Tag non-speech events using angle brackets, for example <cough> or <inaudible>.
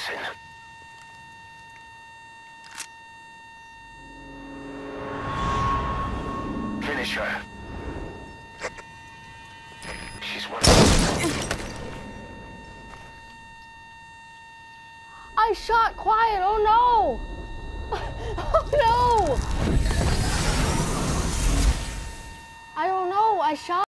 assassin. Finish her. She's one of I shot quiet. Oh no. <laughs> Oh no. I don't know. I shot.